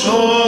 show.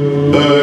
Amen.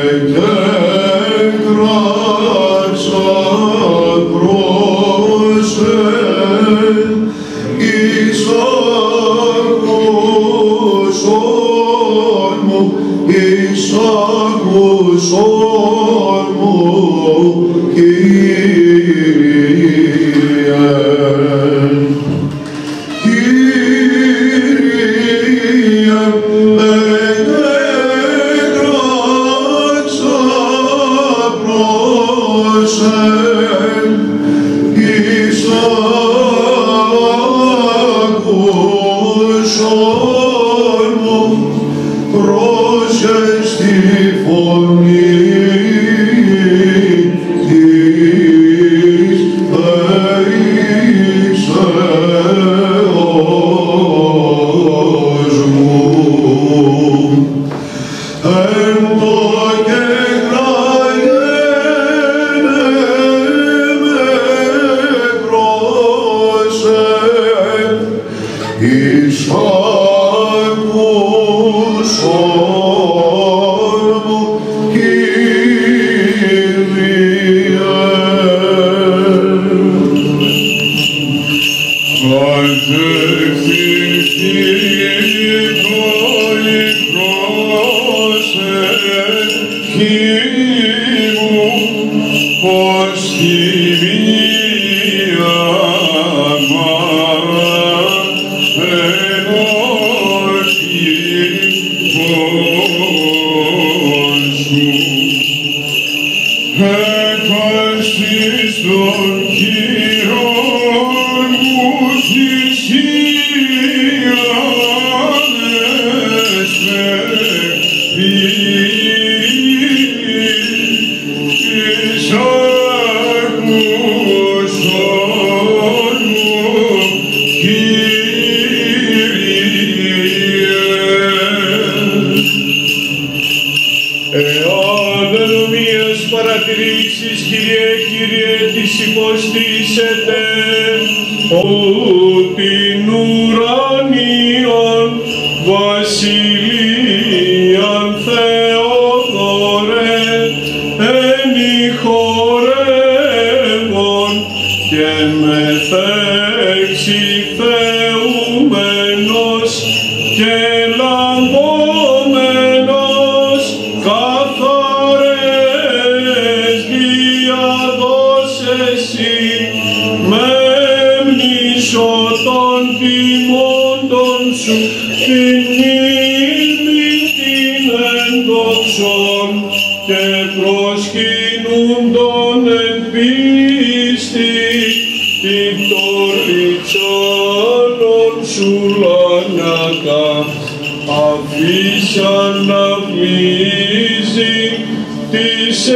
tempo. Jesus. δόξων και προσκυνούν τον εν πίστη την πτώλη σου λανάκα. Αφήσαν να πλύζει τις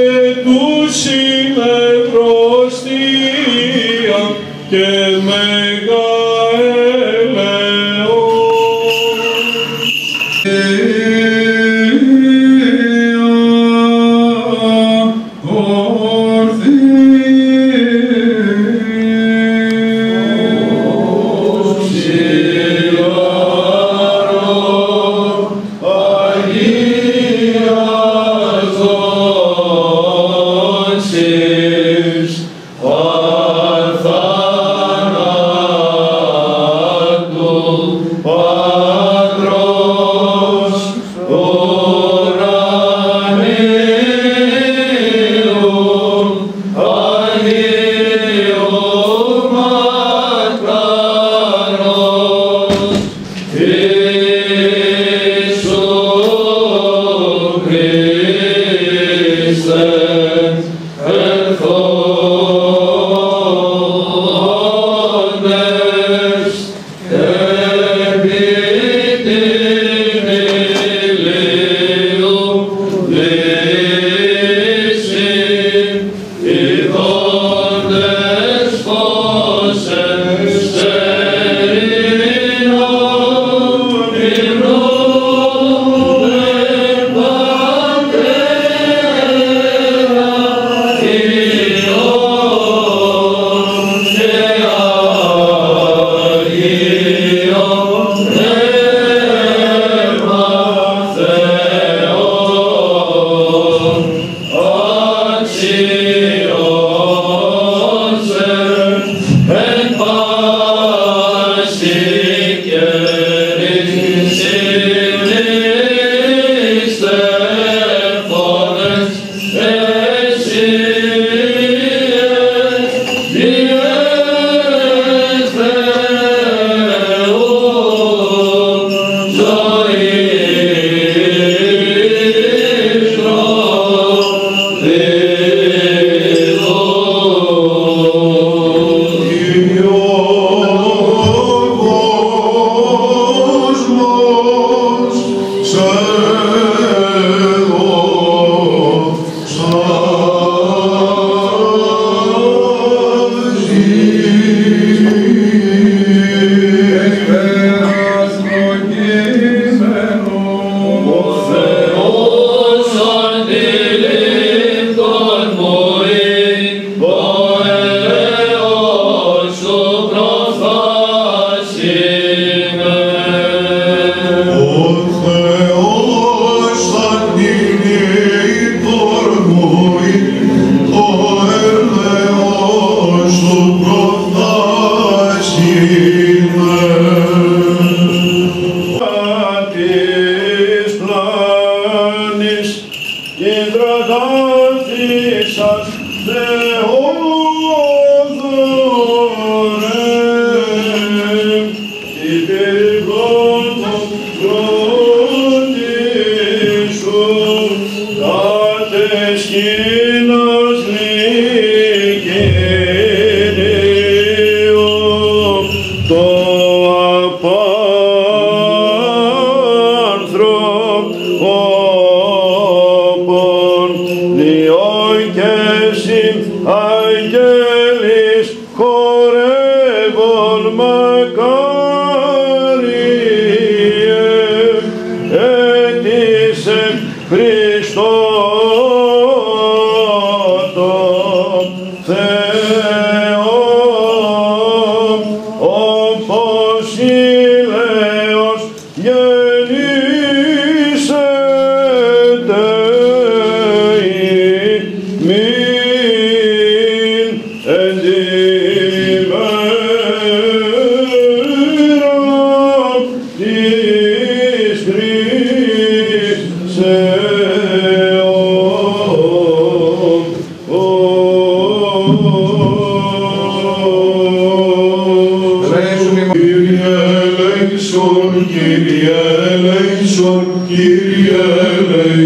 Κύριε ελέησον, Κύριε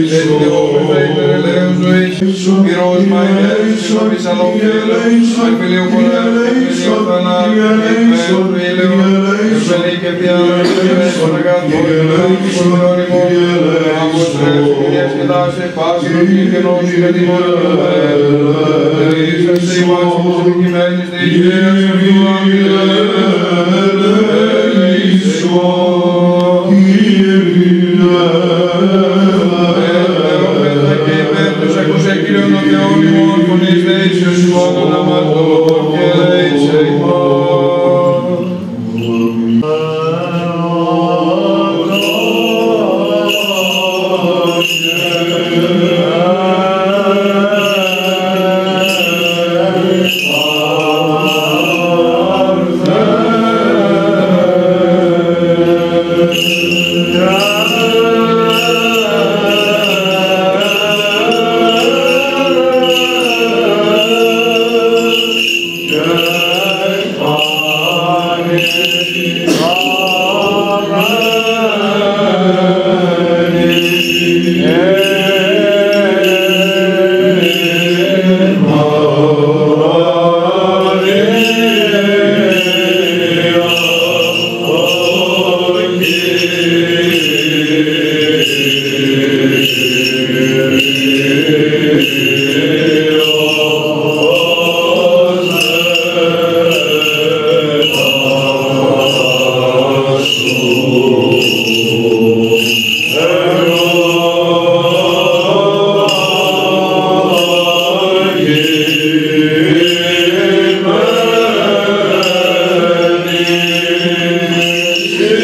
Δεύτερομεθα υπέρ ελέους ζωής, πυρός μαϊδές, σαβισαλόμ και ελέους, εμφυλίου πολέμου, εμφυλίου θανάτου, εμφυλίου του ήλαιου, εμφυλίου και διάλογου, εμφυλίου αγαθού, εμφυλίου πολυόνιμου, άμπος τρέφου και διασκεδάσε, πάση ροή και νόση και τιμόνι, ελεήσαστε ημάς όπως επικειμένης Κύριον ο Θεόν ημών, φωνής δεήσεως ημών οναματών και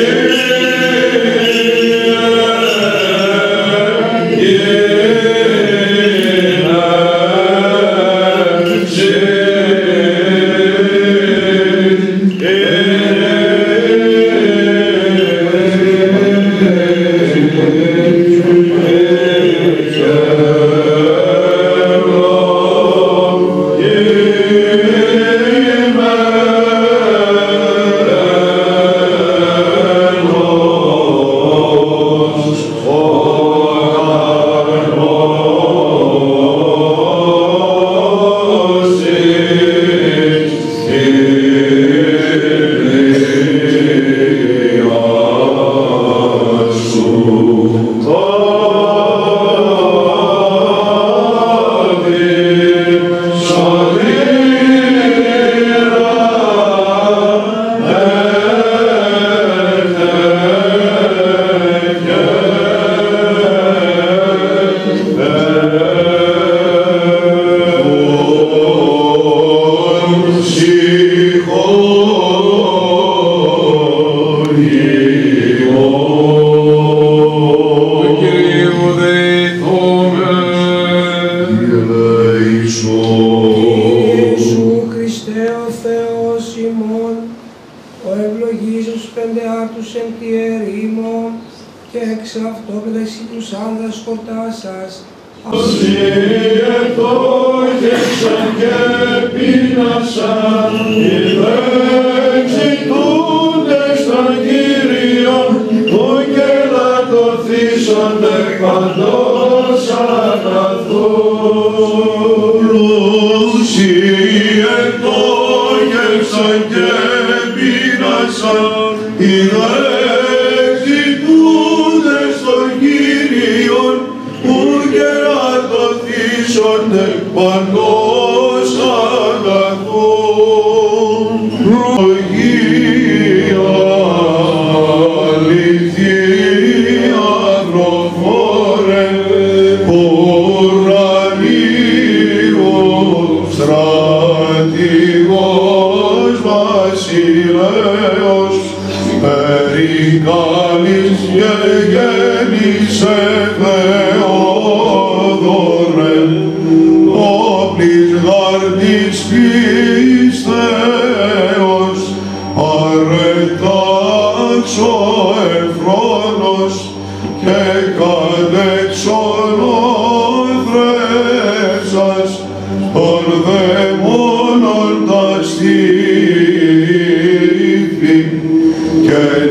Του πείνασαν οι δεξιτούντες των Κύριων που κερατωθήσονται παντός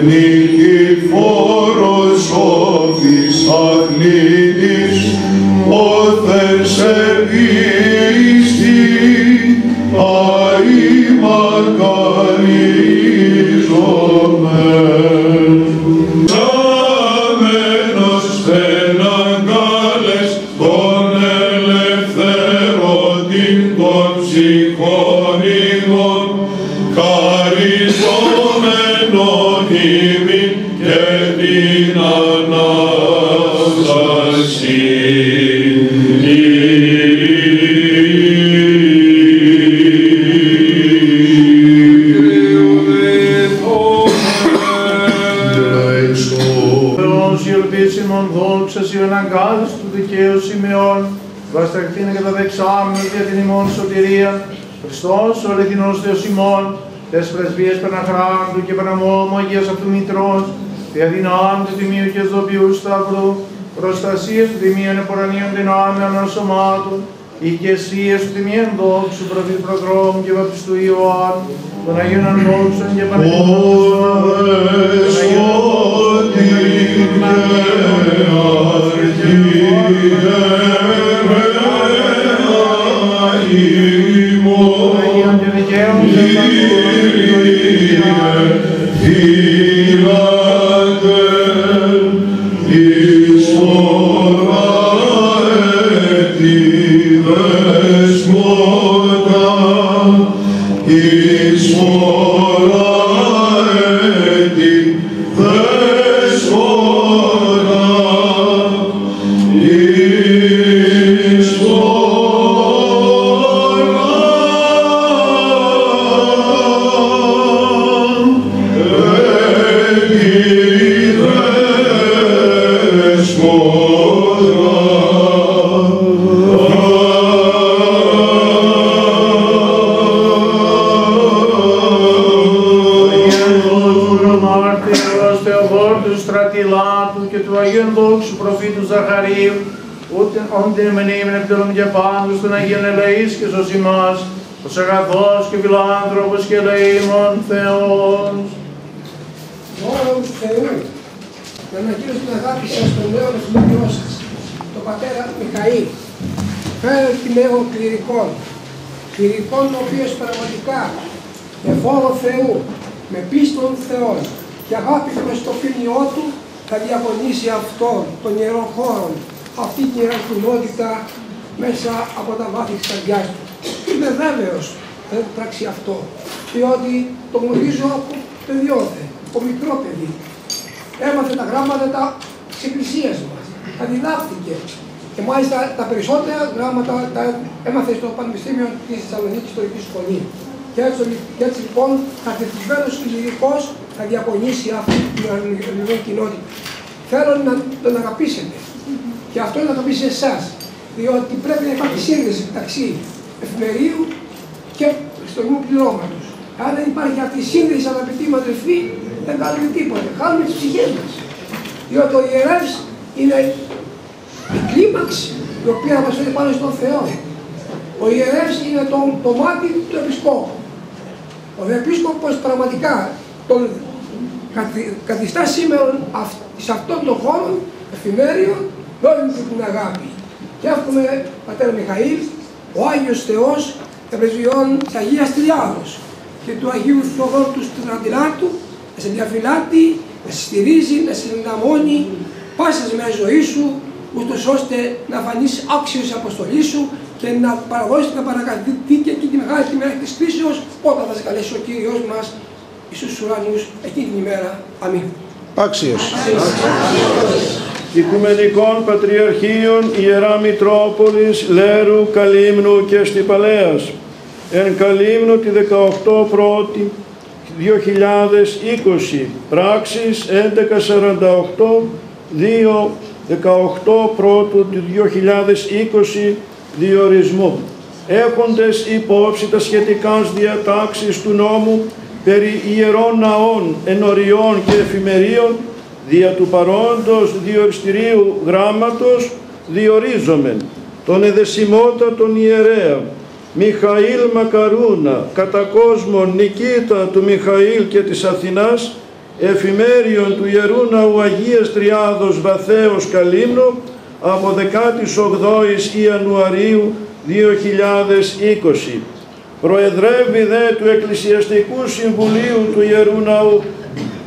και βαστακτήνε και τα δεξάμενος για την ημών σωτηρία, Χριστός ο αληθινός Θεός ημών, τες πρεσβείες Παναχράντου και Παναμόμου Αγίας αυτού Μητρός, δια δυνάμει του Τιμίου και Δοποιού Σταυρού, προστασίες του Τιμίων Επορανίων δυνάμεων σωμάτων, οικεσίες του Τιμίων δόξου προφήτου προδρόμου και βαπτιστού Ιωάννου, των Αγίων Ανδόξων και Αγίων και δικαίων και πάντως των Αγίων Ελεής και σωσιμάς, ως αγαθός και φιλάνθρωπος και ελεήμων Θεός. Λόγω του Θεού, να αναγγείλω την αγάπη σας στον νέο εθνικό σας, τον πατέρα Μιχαήλ, φέρε την νέο κληρικών, κληρικών ο οποίος πραγματικά με φόβο Θεού, με πίστον Θεών και αγάπη προς το ποινιό του θα διαγωνίσει αυτόν των ιερών χώρων, αυτή την ιερά κοινότητα μέσα από τα βάθη της καρδιάς του. Είμαι βέβαιος θα το πράξει αυτό, διότι το γνωρίζω από παιδιότε, από μικρό παιδί. Έμαθε τα γράμματα τα της Εκκλησίας μας, τα διδάχθηκε και μάλιστα τα περισσότερα γράμματα τα έμαθε στο Πανεπιστήμιο της Θεσσαλονίκης, στο Λυκή Σχολή. Και έτσι, και έτσι λοιπόν κατευθυνμένος κληρικός θα διαπονήσει αυτή την ελληνική κοινότητα. Θέλω να τον αγαπήσετε και αυτό να το πεις σε εσάς. Διότι πρέπει να υπάρχει σύνδεση μεταξύ εφημερίου και χριστουγεννού πληρώματος. Αν δεν υπάρχει αυτή η σύνδεση, αγαπητοί μου αδελφοί, δεν κάνουμε τίποτα. Χάνουμε τις ψυχές μας. Διότι ο ιερέα είναι η κλίμαξη η οποία μας φέρει πάνω στον Θεό. Ο ιερεύς είναι το, το μάτι του επισκόπου. Ο επίσκοπος πραγματικά τον καθι- καθιστά σήμερα αυ- σε αυτόν τον χώρο εφημέριο με όλη του την αγάπη. Και εύχομαι, Πατέρα Μιχαήλ, ο Άγιος Θεός των πρεσβειών της Αγίας Τριάδος και του Αγίου Θεοδόρου του Στρατηλάτου να σε διαφυλάτει, να σε στηρίζει, να σε ενδαμώνει πάσα με ζωή σου, ούτως ώστε να φανείς άξιος της αποστολής σου και να παραδώσεις να παρακατηθεί και εκεί τη μεγάλη τη μέρα της κρίσεως όταν θα σε καλέσει ο Κύριος μας Ιησούς ουρανούς εκείνη την ημέρα. Αμήν. Άξιος. Οικουμενικών Πατριαρχείων Ιερά Μητρόπολης Λέρου, Καλύμνου και Στυπαλέας εν Καλύμνου τη 18 πρώτη 2020 πράξεις 1148 2 18 πρώτου του 2020 διορισμού. Έχοντες υπόψη τα σχετικά διατάξεις του νόμου περί ιερών ναών, ενοριών και εφημερίων δια του παρόντος διοριστηρίου γράμματος διορίζομεν τον εδεσιμότατον ιερέα Μιχαήλ Μακαρούνα κατά κόσμον Νικήτα του Μιχαήλ και της Αθηνάς εφημέριον του Ιερού Ναού Αγίας Τριάδος Βαθέως Καλύμνο από 18 Ιανουαρίου 2020. Προεδρεύει δε του Εκκλησιαστικού Συμβουλίου του Ιερού Ναού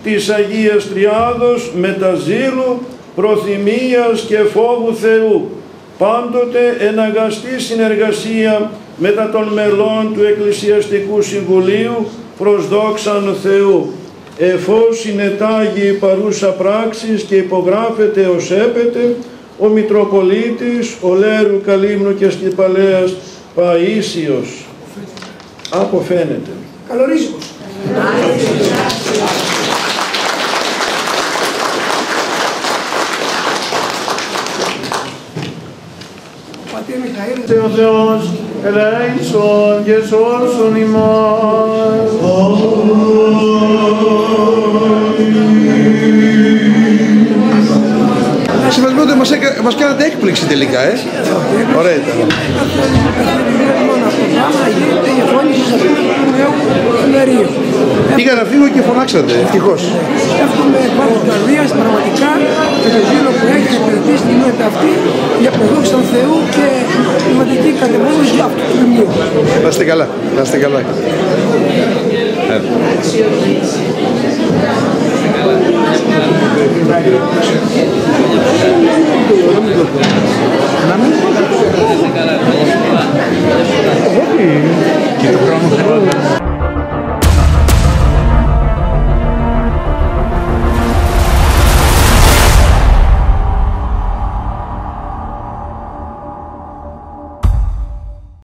της Αγίας Τριάδος με τα ζήλου, προθυμίας και φόβου Θεού, πάντοτε εναγαστή συνεργασία μετά των μελών του Εκκλησιαστικού Συμβουλίου προς δόξαν Θεού. Εφόσον συνετάγει παρούσα πράξης και υπογράφεται ως έπεται, ο Μητροπολίτης, ο Λέρου Καλύμνου και Στυπαλέας Παΐσιος. Αποφαίνεται. Καλορίζικος. Μιχαήλ, Τε ο Θεός ελέησον και σώσον ημάς. Συμβασμιότε μας, έκα, μας κάνατε έκπληξη τελικά, ε. Ωραία ήταν. Μόνο από το πράγμα γίνεται η εφώνηση σε αυτού του νέου ημερίου. Πήγα να φύγω και φωνάξατε, ευτυχώς. Εύχομαι εκ βάθους της καρδίας πραγματικά και το ζήλο που έχει υπηρετήσει την ημέρα αυτή για προδόξη των Θεού και πνευματική κατεμόνωση αυτού του βιβλίου. Να είστε καλά, να είστε καλά. Και το χρόνο